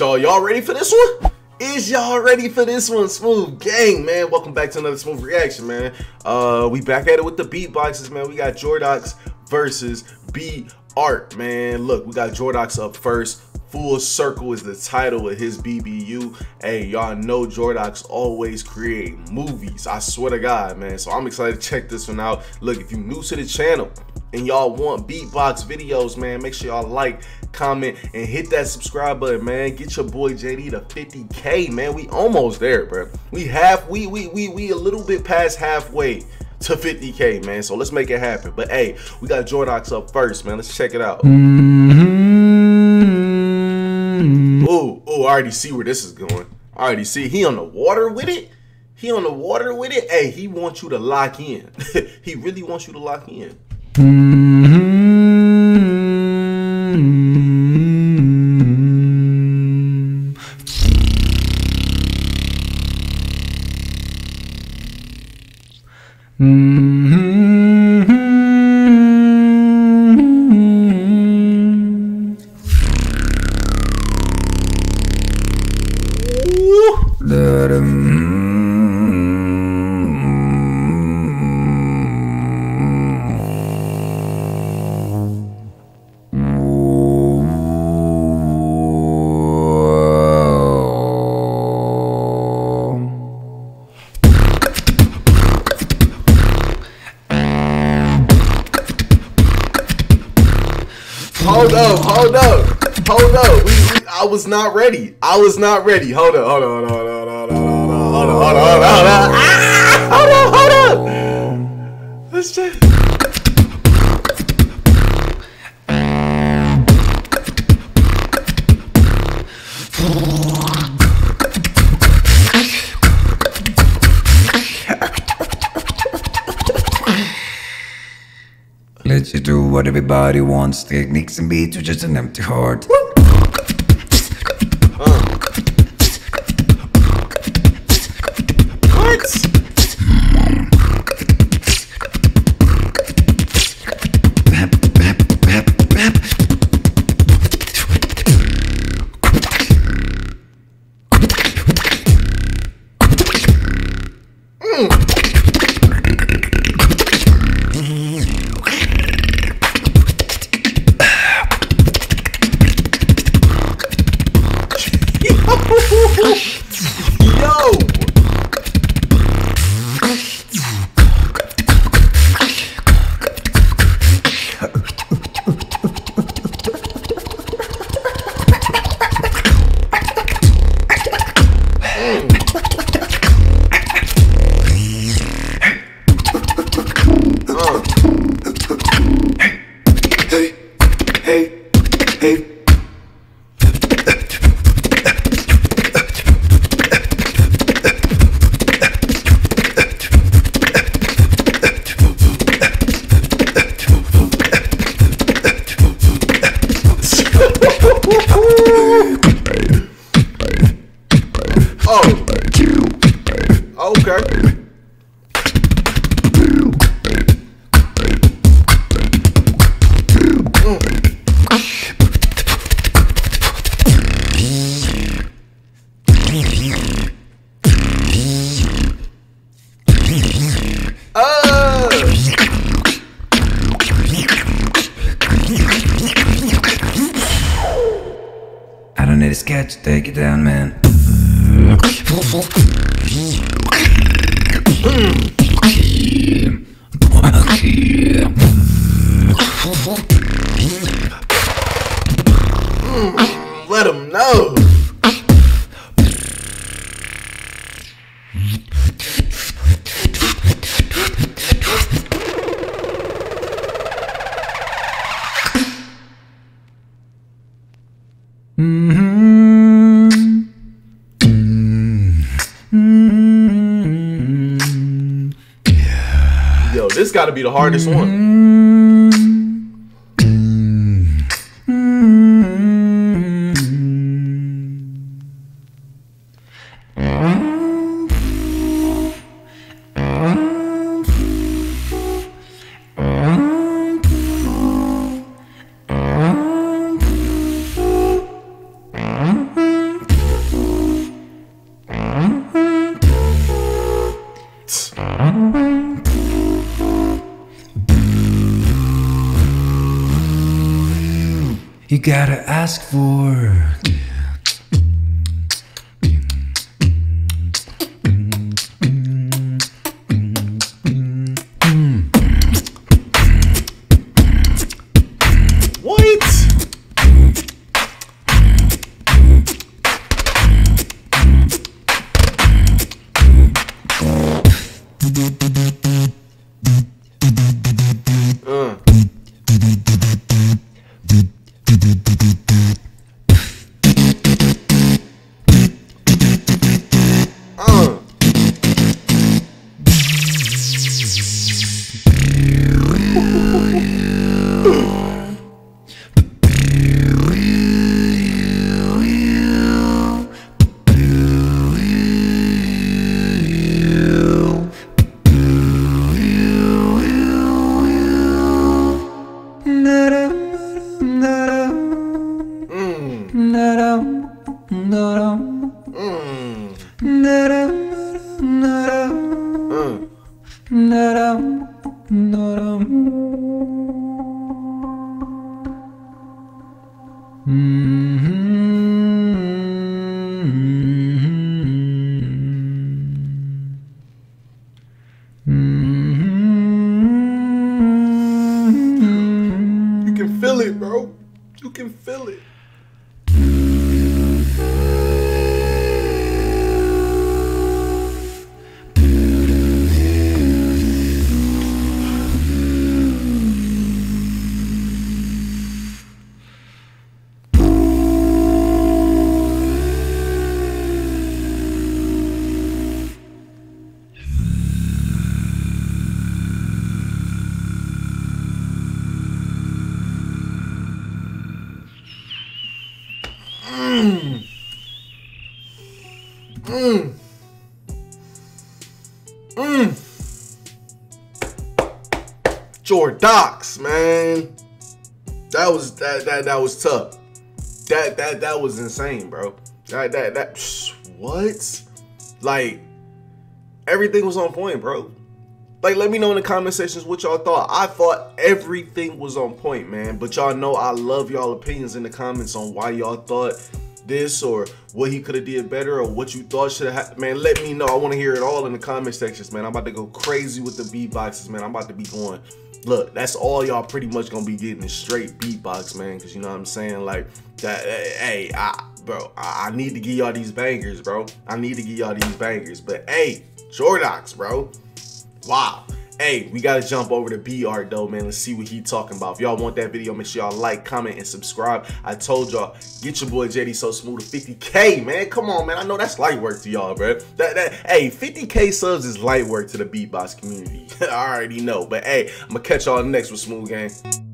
y'all. Y'all ready for this one? Is y'all ready for this one? Smoove gang, man. Welcome back to another smooth reaction, man. Uh, we back at it with the beatboxes, man. We got Jordox versus B Art, man. Look, we got Jordox up first. Full Circle is the title of his BBU. Hey, y'all know Jordox always create movies. I swear to God, man. So I'm excited to check this one out. Look, if you're new to the channel and y'all want beatbox videos, man, make sure y'all like, comment, and hit that subscribe button, man. Get your boy JD to 50k, man. We almost there, bro. We have we we we we a little bit past halfway to 50k, man. So let's make it happen. But hey, we got Jordox up first, man. Let's check it out. Mm-hmm. Oh, oh, I already see where this is going. I already see he on the water with it. He on the water with it. Hey, he wants you to lock in. he really wants you to lock in. Mm-hmm. up, hold up, hold up. We, we, I was not ready. I was not ready. Hold up, hold on, hold on, hold on, hold on, hold on, hold on, hold on. Ah, hold up, hold up. Let's just. Oh. Do what everybody wants. Techniques and beats are just an empty heart. What? Hey, hey. I don't need a sketch, take it down, man. Let him know. Mm-hmm. Mm-hmm. Mm-hmm. Yo, this got to be the hardest one. You gotta ask for. What? Uh. You feel it, bro. You can feel it. Mm. Mm. Jordox, man. That was that that that was tough. That that that was insane, bro. That that that what? Like everything was on point, bro. Like let me know in the comment sections what y'all thought. I thought everything was on point, man. But y'all know I love y'all opinions in the comments on why y'all thought this or what he could have did better or what you thought should have happened. Man, let me know. I want to hear it all in the comment sections, man. I'm about to go crazy with the beatboxes, man. I'm about to be going. Look, that's all y'all pretty much gonna be getting is straight beatbox, man. Cause you know what I'm saying? Like that. Hey, I, bro, I, I need to give y'all these bangers, bro. I need to give y'all these bangers. But hey, Jordox, bro. Wow. Hey, we gotta jump over to B-Art though, man. Let's see what he talking about. If y'all want that video, make sure y'all like, comment, and subscribe. I told y'all, get your boy JD So Smoove to 50k, man. Come on, man. I know that's light work to y'all, bro. That that hey, 50k subs is light work to the beatbox community. I already know. But hey, I'm gonna catch y'all next with Smoove Gang.